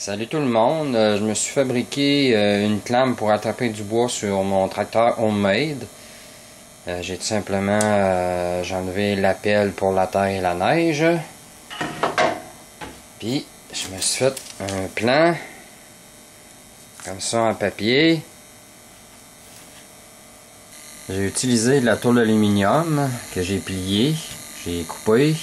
Salut tout le monde, euh, je me suis fabriqué euh, une clame pour attraper du bois sur mon tracteur homemade. Euh, j'ai tout simplement j'ai enlevé la pelle pour la terre et la neige. Puis je me suis fait un plan comme ça en papier. J'ai utilisé de la tôle d'aluminium que j'ai plié, j'ai coupé.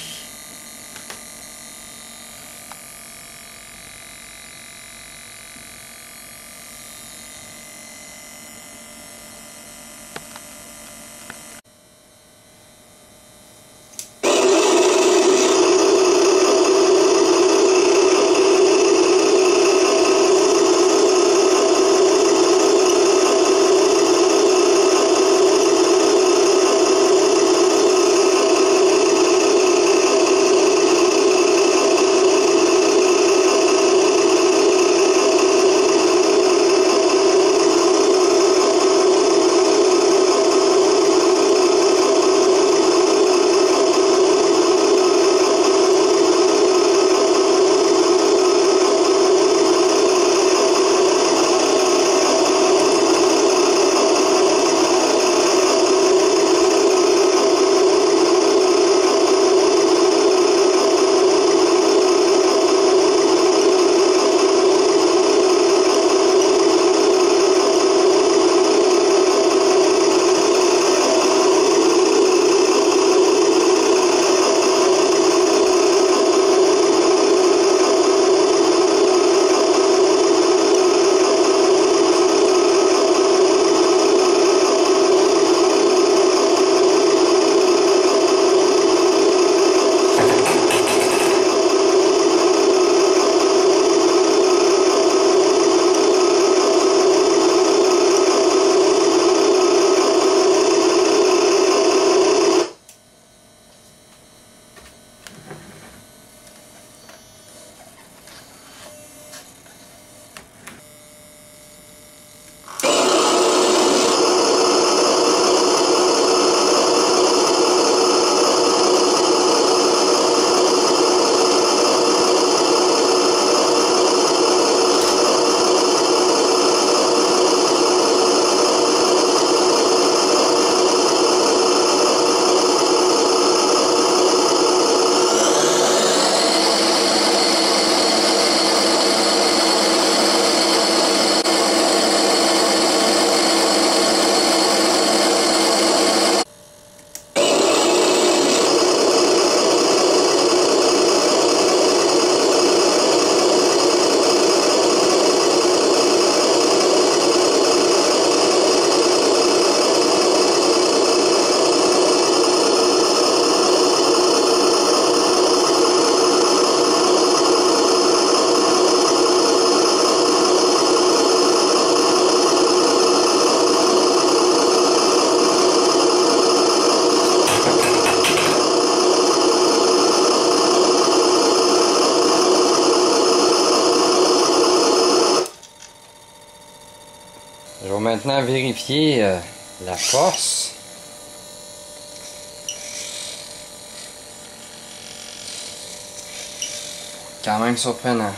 Je vais maintenant vérifier euh, la force. Quand même surprenant.